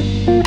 Bye.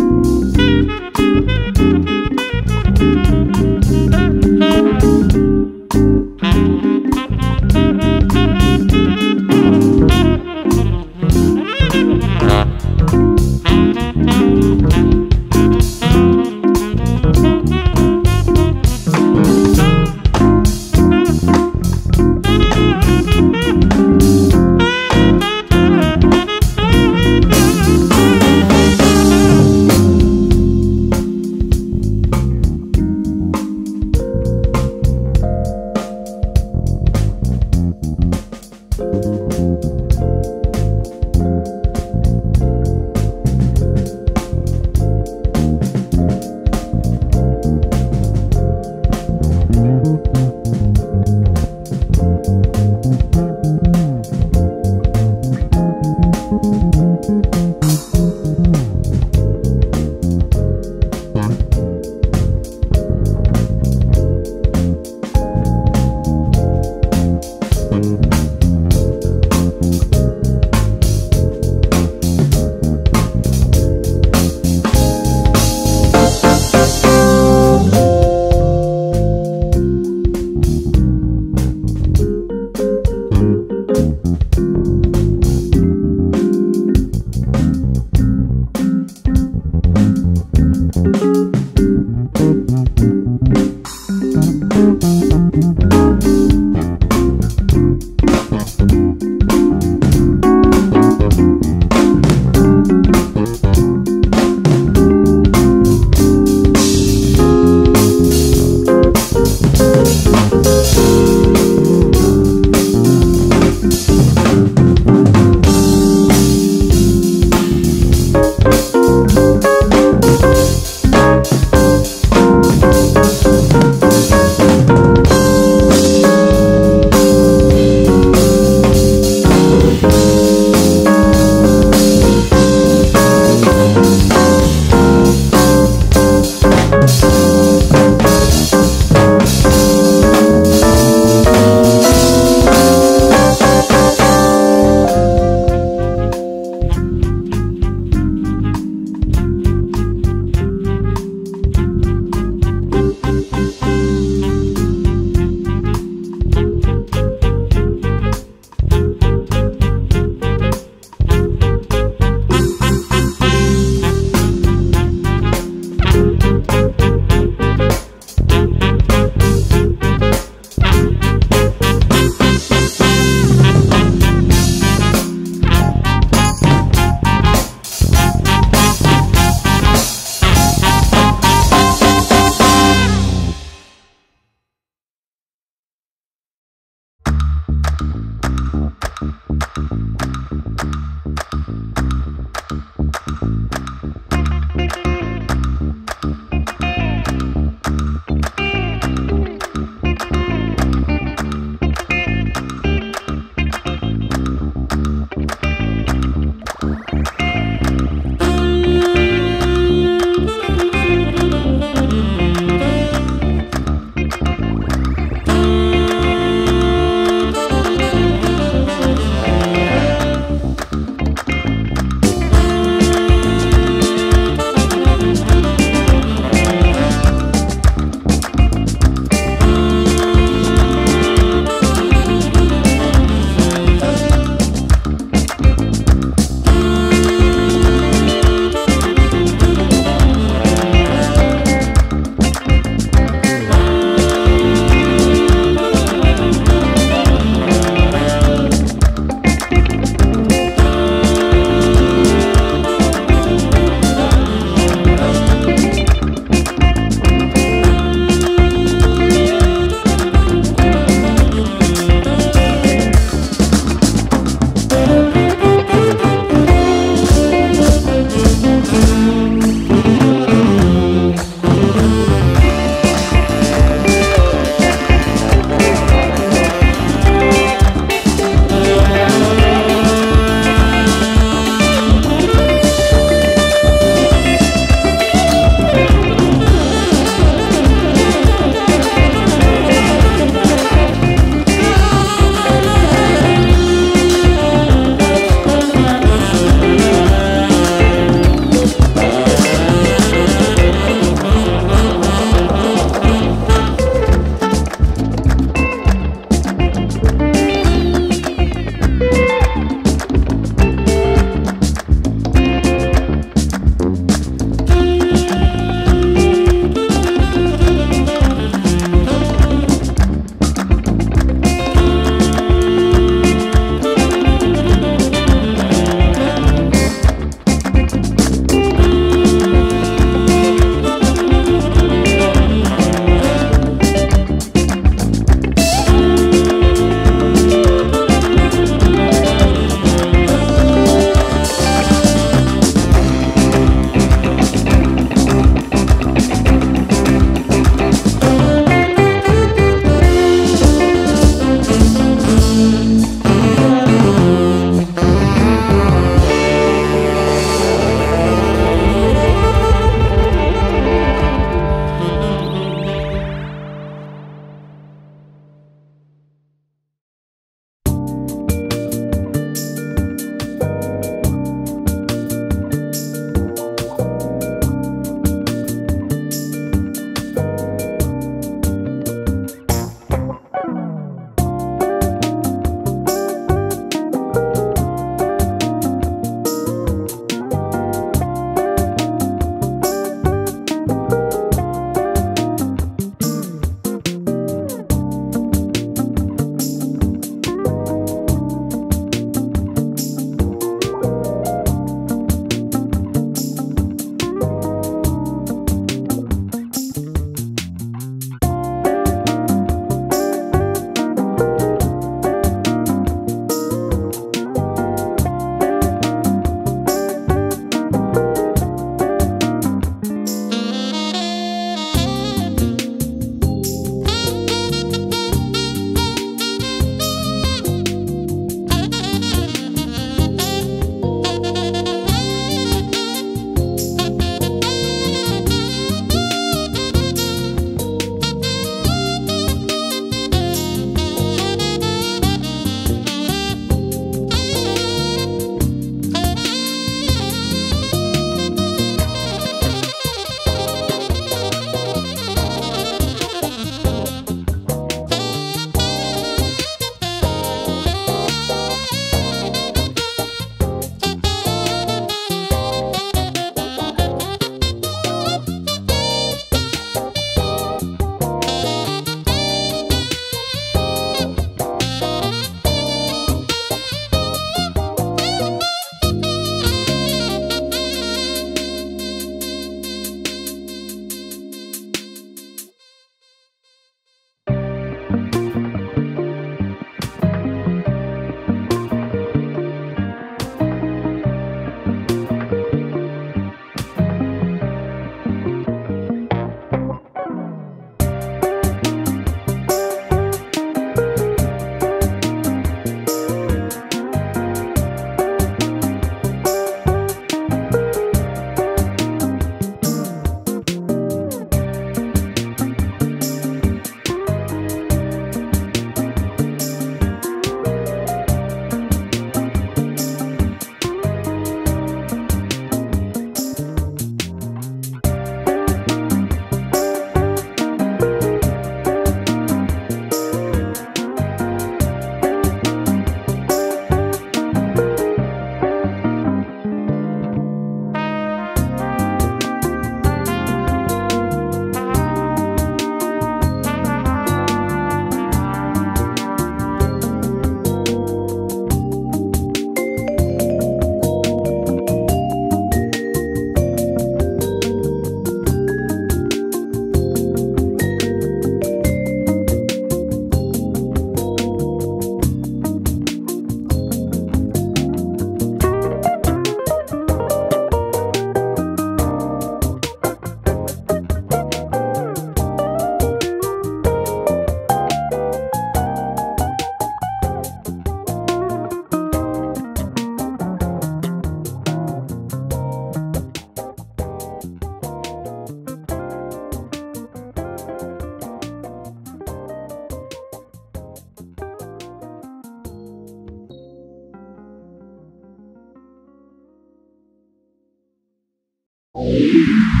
Oh.